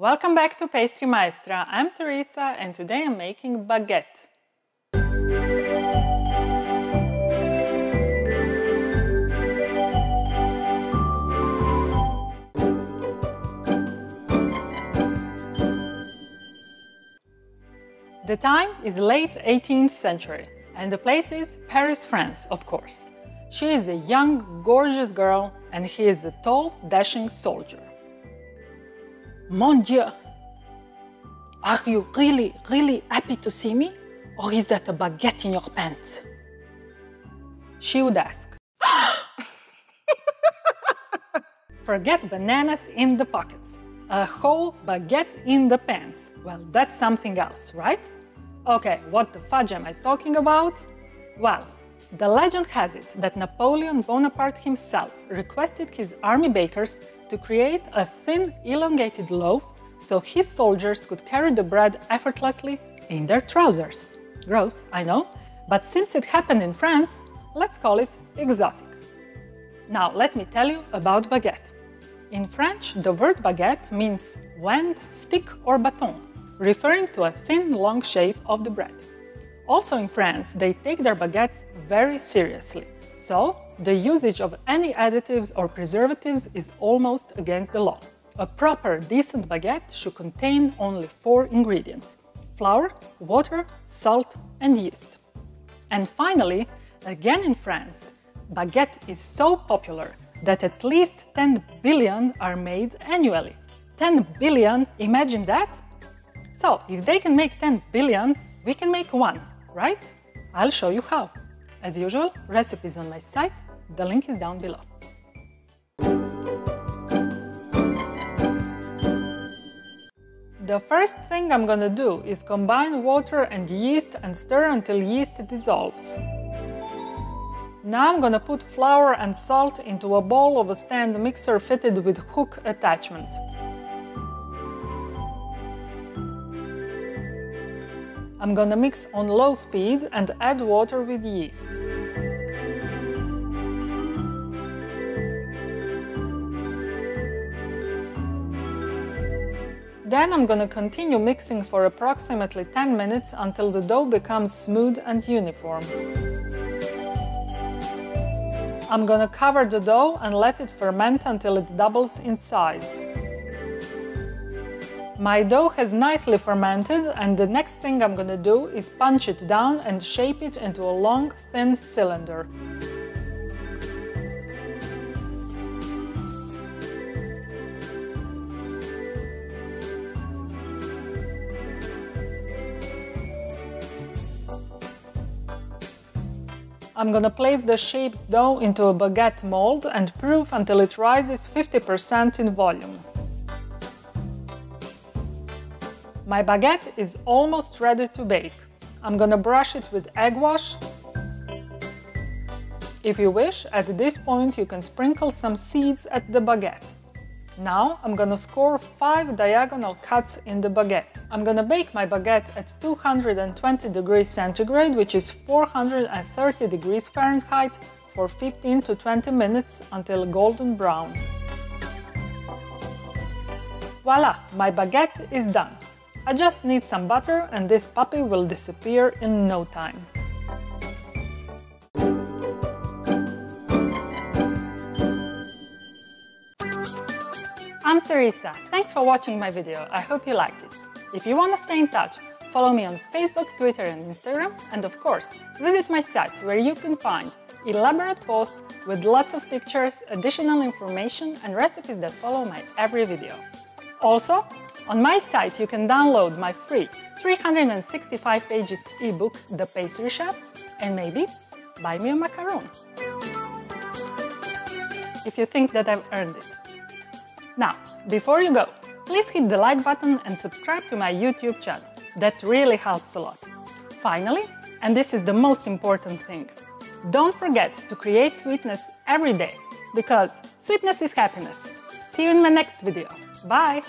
Welcome back to Pastry Maestra. I'm Tereza and today I'm making baguette. The time is late 18th century and the place is Paris, France, of course. She is a young, gorgeous girl and he is a tall, dashing soldier. Mon Dieu! Are you really, really happy to see me? Or is that a baguette in your pants? She would ask. Forget bananas in the pockets. A whole baguette in the pants. Well, that's something else, right? Okay, what the fudge am I talking about? Well, the legend has it that Napoleon Bonaparte himself requested his army bakers to create a thin, elongated loaf so his soldiers could carry the bread effortlessly in their trousers. Gross, I know, but since it happened in France, let's call it exotic. Now, let me tell you about baguette. In French, the word baguette means wand, stick, or baton, referring to a thin, long shape of the bread. Also in France, they take their baguettes very seriously. So, the usage of any additives or preservatives is almost against the law. A proper, decent baguette should contain only four ingredients flour, water, salt, and yeast. And finally, again in France, baguette is so popular that at least 10 billion are made annually. 10 billion, imagine that? So, if they can make 10 billion, we can make one right? I'll show you how. As usual, recipes on my site, the link is down below. The first thing I'm gonna do is combine water and yeast and stir until yeast dissolves. Now I'm gonna put flour and salt into a bowl of a stand mixer fitted with hook attachment. I'm gonna mix on low speed and add water with yeast. Then I'm gonna continue mixing for approximately 10 minutes until the dough becomes smooth and uniform. I'm gonna cover the dough and let it ferment until it doubles in size. My dough has nicely fermented and the next thing I'm gonna do is punch it down and shape it into a long, thin cylinder. I'm gonna place the shaped dough into a baguette mold and proof until it rises 50% in volume. My baguette is almost ready to bake. I'm gonna brush it with egg wash. If you wish, at this point you can sprinkle some seeds at the baguette. Now I'm gonna score 5 diagonal cuts in the baguette. I'm gonna bake my baguette at 220 degrees centigrade, which is 430 degrees Fahrenheit, for 15 to 20 minutes until golden brown. Voila, my baguette is done. I just need some butter and this puppy will disappear in no time. I'm Tereza. Thanks for watching my video. I hope you liked it. If you want to stay in touch, follow me on Facebook, Twitter and Instagram and of course, visit my site where you can find elaborate posts with lots of pictures, additional information and recipes that follow my every video. Also, on my site, you can download my free 365 pages ebook, The Pastry Chef, and maybe buy me a macaron. If you think that I've earned it. Now, before you go, please hit the like button and subscribe to my YouTube channel. That really helps a lot. Finally, and this is the most important thing, don't forget to create sweetness every day because sweetness is happiness. See you in my next video. Bye!